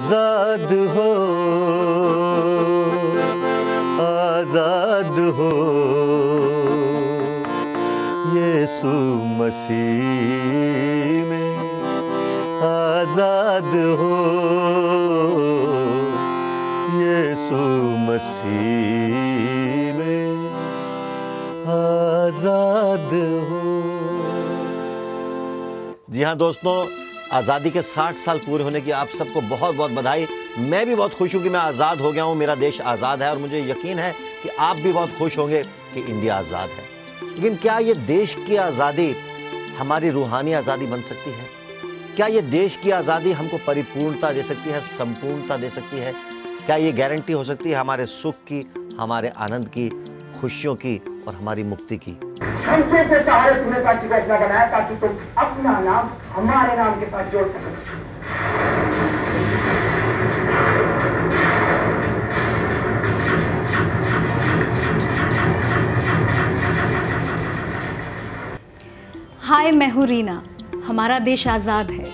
आज़ाद हो आज़ाद हो। यीशु मसीह में आज़ाद हो। यीशु मसीह में आज़ाद हो। जी हाँ दोस्तों आज़ादी के 60 साल पूरे होने की आप सबको बहुत बहुत बधाई। मैं भी बहुत खुश हूँ कि मैं आज़ाद हो गया हूँ, मेरा देश आज़ाद है और मुझे यकीन है कि आप भी बहुत खुश होंगे कि इंडिया आज़ाद है। लेकिन क्या ये देश की आज़ादी हमारी रूहानी आज़ादी बन सकती है? क्या ये देश की आज़ादी हमको परिपूर्णता दे सकती है, संपूर्णता दे सकती है? क्या ये गारंटी हो सकती है हमारे सुख की, हमारे आनंद की, खुशियों की और हमारी मुक्ति की। के सहारे तुम्हें घटना बनाया ताकि तुम अपना नाम हमारे नाम के साथ जोड़ सको। हाय मैं हूँ रीना। हमारा देश आज़ाद है।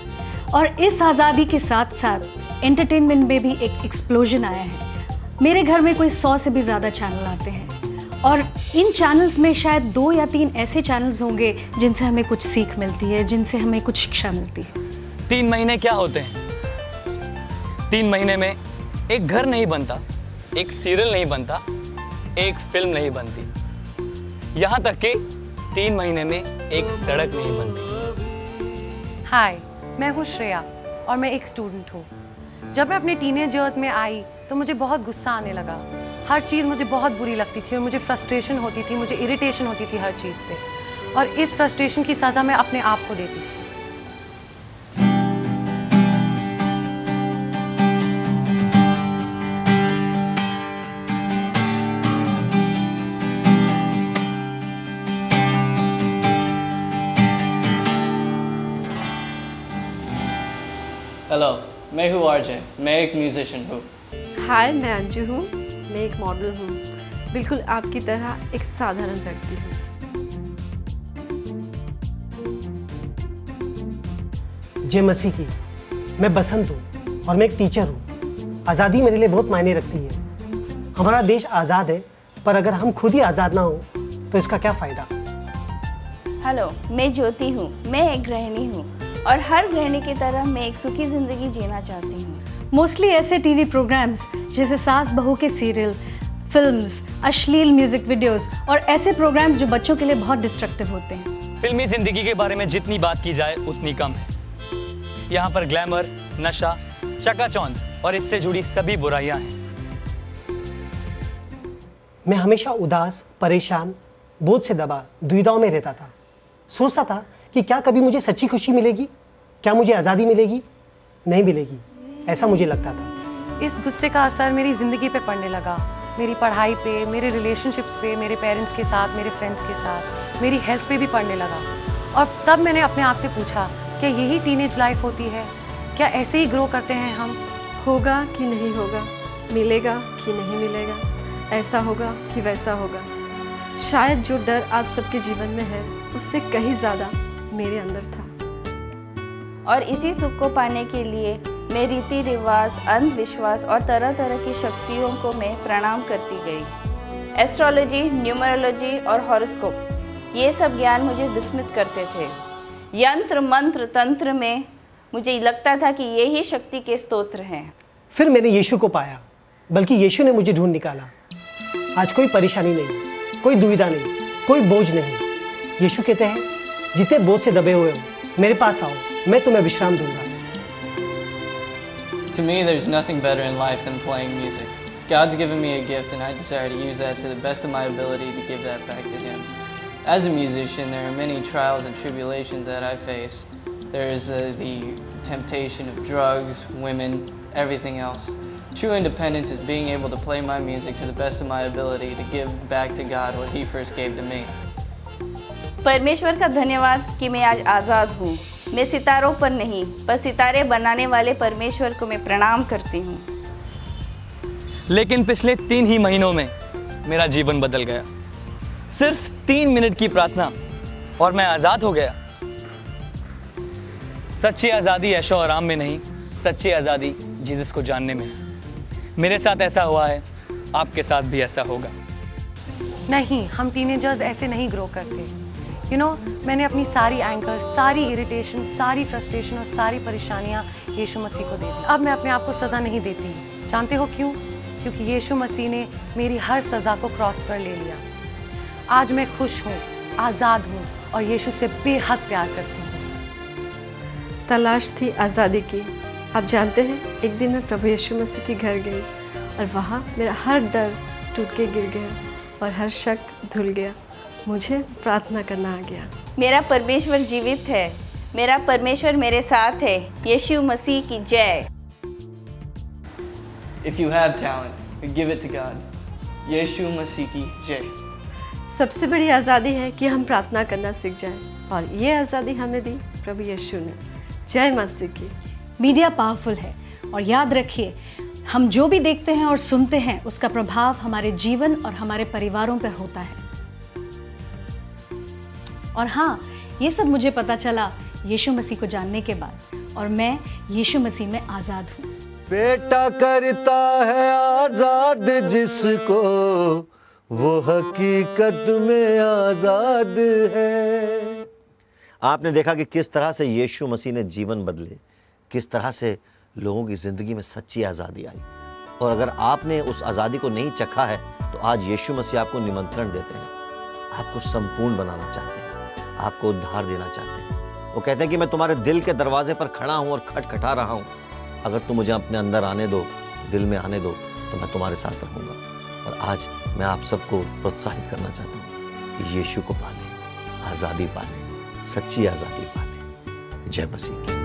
और इस आज़ादी के साथ साथ एंटरटेनमेंट में भी एक एक्सप्लोजन आया है। मेरे घर में कोई सौ से भी ज़्यादा चैनल आते हैं। और इन चैनल्स में शायद दो या तीन ऐसे चैनल्स होंगे जिनसे हमें कुछ सीख मिलती है जिनसे हमें कुछ शिक्षा मिलती है। तीन महीने क्या होते हैं? तीन महीने में एक घर नहीं बनता एक सीरियल नहीं बनता एक फ़िल्म नहीं बनती। यहाँ तक कि तीन महीने में एक सड़क नहीं बनती। हाय मैं हूँ श्रेया और मैं एक स्टूडेंट हूँ। जब मैं अपने टीनेज ईयर्स में आई तो मुझे बहुत गुस्सा आने लगा। हर चीज़ मुझे बहुत बुरी लगती थी और मुझे फ्रस्ट्रेशन होती थी मुझे इरिटेशन होती थी हर चीज़ पे। और इस फ्रस्ट्रेशन की सज़ा मैं अपने आप को देती थी। हेलो मैं हूँ आरजे मैं एक म्यूजिशियन हूँ। हाय मैं अंजू हूँ। मैं एक मॉडल हूँ। बिल्कुल आपकी तरह एक साधारण व्यक्ति हूँ। जय मसीह की मैं बसंत हूँ और मैं एक टीचर हूँ। आज़ादी मेरे लिए बहुत मायने रखती है। हमारा देश आज़ाद है पर अगर हम खुद ही आज़ाद ना हो तो इसका क्या फ़ायदा? हेलो मैं ज्योति हूँ मैं एक गृहिणी हूँ और हर गृहिणी की तरह मैं एक सुखी ज़िंदगी जीना चाहती हूँ। मोस्टली ऐसे टीवी प्रोग्राम्स जैसे सास बहू के सीरियल फिल्म्स अश्लील म्यूज़िक वीडियोस और ऐसे प्रोग्राम्स जो बच्चों के लिए बहुत डिस्ट्रक्टिव होते हैं। फिल्मी ज़िंदगी के बारे में जितनी बात की जाए उतनी कम है। यहाँ पर ग्लैमर नशा चकाचौंध और इससे जुड़ी सभी बुराइयाँ हैं। मैं हमेशा उदास परेशान बोझ से दबा दुविधाओं में रहता था। सोचता था कि क्या कभी मुझे सच्ची खुशी मिलेगी? क्या मुझे आज़ादी मिलेगी? नहीं मिलेगी। ऐसा मुझे लगता था। इस गुस्से का असर मेरी ज़िंदगी पे पड़ने लगा। मेरी पढ़ाई पे मेरे रिलेशनशिप्स पे मेरे पेरेंट्स के साथ मेरे फ्रेंड्स के साथ मेरी हेल्थ पे भी पड़ने लगा। और तब मैंने अपने आप से पूछा क्या यही टीनेज लाइफ होती है? क्या ऐसे ही ग्रो करते हैं हम? होगा कि नहीं होगा? मिलेगा कि नहीं मिलेगा? ऐसा होगा कि वैसा होगा? शायद जो डर आप सबके जीवन में है उससे कहीं ज़्यादा मेरे अंदर था। और इसी सुख को पाने के लिए मैं रीति रिवाज, अंधविश्वास और तरह तरह की शक्तियों को मैं प्रणाम करती गई। एस्ट्रोलॉजी, न्यूमरोलॉजी और हॉरोस्कोप, ये सब ज्ञान मुझे विस्मित करते थे। यंत्र, मंत्र, तंत्र में मुझे लगता था कि ये ही शक्ति के स्तोत्र हैं। फिर मैंने यीशु को पाया, बल्कि यीशु ने मुझे ढूंढ निकाला। आज कोई परेशानी नहीं, कोई दुविधा नहीं, कोई बोझ नहीं। यीशु कहते हैं, जितने बोझ से दबे हुए हो, मेरे पास आओ, मैं तुम्हें विश्राम दूँगा। To me, there's nothing better in life than playing music. God's given me a gift, and I desire to use that to the best of my ability to give that back to Him. As a musician, there are many trials and tribulations that I face. There is uh, the temptation of drugs, women, everything else. True independence is being able to play my music to the best of my ability to give back to God what He first gave to me. परमेश्वर का धन्यवाद कि मैं आज आज़ाद हूँ मैं सितारों पर नहीं पर सितारे बनाने वाले परमेश्वर को मैं प्रणाम करती हूँ। लेकिन पिछले तीन ही महीनों में मेरा जीवन बदल गया। सिर्फ़ तीन मिनट की प्रार्थना और मैं आज़ाद हो गया। सच्ची आज़ादी ऐशो आराम में नहीं सच्ची आज़ादी जीसस को जानने में। मेरे साथ ऐसा हुआ है आपके साथ भी ऐसा होगा। नहीं हम टीनेजर्स ऐसे नहीं ग्रो करते। यू नो मैंने अपनी सारी एंकर सारी इरिटेशन सारी फ्रस्ट्रेशन और सारी परेशानियाँ यीशु मसीह को दे दी। अब मैं अपने आप को सज़ा नहीं देती। जानते हो क्यों? क्योंकि यीशु मसीह ने मेरी हर सज़ा को क्रॉस पर ले लिया। आज मैं खुश हूँ, आज़ाद हूँ और यीशु से बेहद प्यार करती हूँ। तलाश थी आज़ादी की। आप जानते हैं, एक दिन मैं प्रभु यीशु मसीह के घर गई और वहाँ मेरा हर डर टूट के गिर गया और हर शक धुल गया। मुझे प्रार्थना करना आ गया। मेरा परमेश्वर जीवित है। मेरा परमेश्वर मेरे साथ है। यीशु मसीह की जय। If you have talent, give it to God. Yeshu Masiki Jai. सबसे बड़ी आज़ादी है कि हम प्रार्थना करना सीख जाएँ। और ये आज़ादी हमें दी प्रभु यीशु ने। जय मसीह की। मीडिया पावरफुल है। और याद रखिए हम जो भी देखते हैं और सुनते हैं उसका प्रभाव हमारे जीवन और हमारे परिवारों पर होता है। और हाँ ये सब मुझे पता चला यीशु मसीह को जानने के बाद और मैं यीशु मसीह में आज़ाद हूँ। बेटा करता है आज़ाद जिसको, वो हकीकत में आज़ाद है। आपने देखा कि किस तरह से यीशु मसीह ने जीवन बदले, किस तरह से लोगों की ज़िंदगी में सच्ची आज़ादी आई। और अगर आपने उस आज़ादी को नहीं चखा है तो आज यीशु मसीह आपको निमंत्रण देते हैं, आपको संपूर्ण बनाना चाहते हैं। आपको उद्धार देना चाहते हैं। वो कहते हैं कि मैं तुम्हारे दिल के दरवाजे पर खड़ा हूँ और खटखटा रहा हूँ। अगर तुम मुझे अपने अंदर आने दो, दिल में आने दो तो मैं तुम्हारे साथ रहूँगा। और आज मैं आप सबको प्रोत्साहित करना चाहता हूँ कि यीशु को पालें, आज़ादी पालें, सच्ची आज़ादी पालें। जय मसीह की।